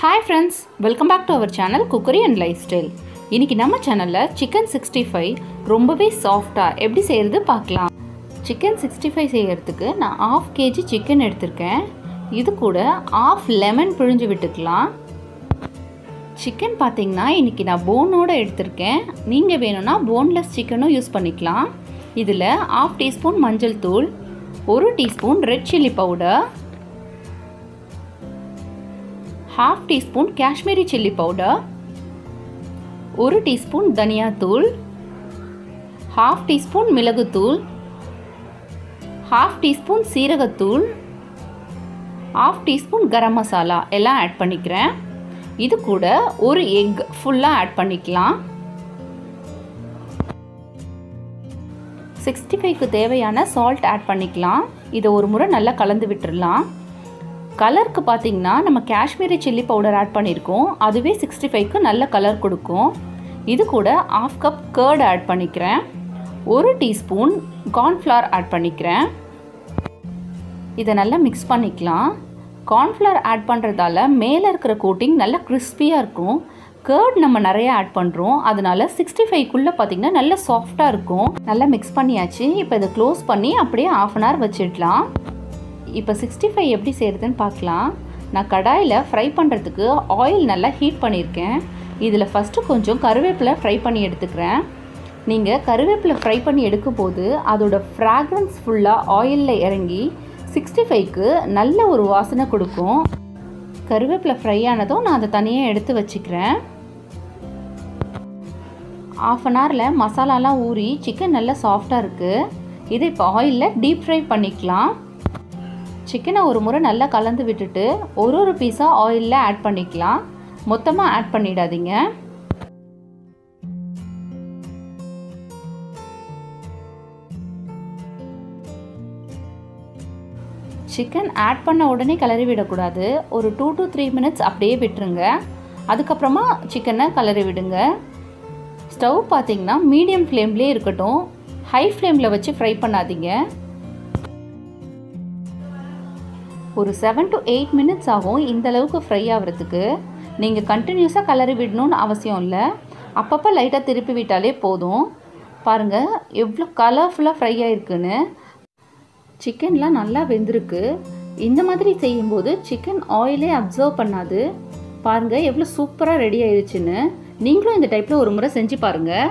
Hi friends welcome back to our channel cookery and lifestyle இன்றைக்கி நம்ம சேனலில் chicken sixty five ரொம்பவே சாஃப்டாக எப்படி செய்கிறது பார்க்கலாம். சிக்கன் சிக்ஸ்டி ஃபைவ் செய்கிறதுக்கு நான் ஆஃப் கேஜி சிக்கன் எடுத்திருக்கேன். இது கூட ஆஃப் லெமன் பிழிஞ்சு விட்டுக்கலாம். சிக்கன் பார்த்தீங்கன்னா இன்றைக்கி நான் போனோடு எடுத்திருக்கேன். நீங்கள் வேணும்னா போன்லெஸ் சிக்கனும் யூஸ் பண்ணிக்கலாம். இதில் ஆஃப் டீஸ்பூன் மஞ்சள் தூள் ஒரு teaspoon red chilli powder half teaspoon Kashmiri chilli powder ஒரு டீஸ்பூன் தனியாத்தூள் ஹாஃப் டீஸ்பூன் மிளகுத்தூள் ஹாஃப் டீஸ்பூன் சீரகத்தூள் ஹாஃப் டீஸ்பூன் கரம் மசாலா எல்லாம் ஆட் பண்ணிக்கிறேன். இது கூட ஒரு எக் ஃபுல்லாக ஆட் பண்ணிக்கலாம். சிக்ஸ்டி ஃபைவ்க்கு தேவையான சால்ட் ஆட் பண்ணிக்கலாம். இதை ஒரு முறை நல்லா கலந்து விட்டுடலாம் கலருக்கு பார்த்தீங்கன்னா நம்ம காஷ்மீரி சில்லி பவுடர் ஆட் பண்ணியிருக்கோம். அதுவே சிக்ஸ்டி ஃபைவ்க்கு நல்ல கலர் கொடுக்கும். இது கூட ஆஃப் கப் கேர்டு ஆட் பண்ணிக்கிறேன். ஒரு டீஸ்பூன் கார்ன்ஃப்ளவர் ஆட் பண்ணிக்கிறேன். இதை நல்லா மிக்ஸ் பண்ணிக்கலாம். கார்ன்ஃப்ளவர் ஆட் பண்ணுறதால மேலே இருக்கிற கோட்டிங் நல்லா கிறிஸ்பியாக இருக்கும். கேர்ட் நம்ம நிறைய ஆட் பண்ணுறோம் அதனால சிக்ஸ்டி ஃபைவ்க்குள்ளே பார்த்திங்கன்னா நல்லா சாஃப்டாக இருக்கும். நல்லா மிக்ஸ் பண்ணியாச்சு. இப்போ இதை க்ளோஸ் பண்ணி அப்படியே ஆஃப் அன் ஹவர் வச்சிடலாம். இப்போ சிக்ஸ்டி ஃபைவ் எப்படி செய்கிறதுன்னு பார்க்கலாம். நான் கடாயில் ஃப்ரை பண்ணுறதுக்கு ஆயில் நல்லா ஹீட் பண்ணியிருக்கேன். இதில் ஃபஸ்ட்டு கொஞ்சம் கருவேப்பிலை ஃப்ரை பண்ணி எடுத்துக்கிறேன். நீங்கள் கருவேப்பிலை ஃப்ரை பண்ணி எடுக்கும்போது அதோட ஃப்ராக்ரன்ஸ் ஃபுல்லாக ஆயிலில் இறங்கி சிக்ஸ்டி ஃபைவ்க்கு நல்ல ஒரு வாசனை கொடுக்கும். கருவேப்பிலை ஃப்ரை ஆனதும் நான் அதை தனியாக எடுத்து வச்சுக்கிறேன். ஆஃப் அன் ஹவரில் மசாலாலாம் ஊறி சிக்கன் நல்லா சாஃப்டாக இருக்குது இதை இப்போ ஆயிலில் டீப் ஃப்ரை பண்ணிக்கலாம். சிக்கனை ஒரு முறை நல்லா கலந்து விட்டுட்டு ஒரு ஒரு பீஸாக ஆயிலில் ஆட் பண்ணிக்கலாம். மொத்தமாக ஆட் பண்ணிடாதீங்க. சிக்கன் ஆட் பண்ண உடனே கலரி விடக்கூடாது. ஒரு டூ டு த்ரீ மினிட்ஸ் அப்படியே விட்டுருங்க. அதுக்கப்புறமா சிக்கனை கலரி விடுங்க. ஸ்டவ் பார்த்தீங்கன்னா மீடியம் ஃப்ளேம்லேயே இருக்கட்டும். ஹை ஃப்ளேமில் வச்சு ஃப்ரை பண்ணாதீங்க. ஒரு செவன் டு எயிட் மினிட்ஸ் ஆகும் இந்தளவுக்கு ஃப்ரை ஆகிறதுக்கு. நீங்கள் கண்டினியூஸாக கலரி விடணும்னு அவசியம் இல்லை. அப்பப்போ லைட்டாக திருப்பி விட்டாலே போதும். பாருங்கள் எவ்வளோ கலர்ஃபுல்லாக ஃப்ரை ஆகிருக்குன்னு சிக்கன்லாம் நல்லா வெந்திருக்கு. இந்த மாதிரி செய்யும்போது சிக்கன் ஆயிலே அப்சர்வ் பண்ணாது. பாருங்கள் எவ்வளோ சூப்பராக ரெடி ஆயிடுச்சுன்னு நீங்களும் இந்த டைப்பில் ஒரு முறை செஞ்சு பாருங்கள்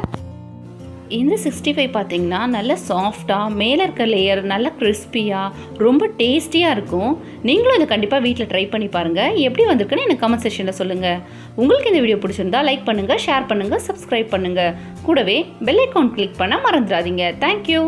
இந்த சிக்ஸ்டி ஃபைவ் பார்த்தீங்கன்னா நல்ல சாஃப்டாக மேலே இருக்க லேயர் நல்ல கிறிஸ்பியாக ரொம்ப டேஸ்டியாக இருக்கும். நீங்களும் இதை கண்டிப்பாக வீட்டில் ட்ரை பண்ணி பாருங்கள் எப்படி வந்திருக்குன்னு எனக்கு கமெண்ட் செக்ஷனில் சொல்லுங்கள் உங்களுக்கு இந்த வீடியோ பிடிச்சிருந்தா லைக் பண்ணுங்கள் ஷேர் பண்ணுங்கள் சப்ஸ்கிரைப் பண்ணுங்கள் கூடவே பெல் ஐக்கான் கிளிக் பண்ண மறந்துடாதீங்க. தேங்க்யூ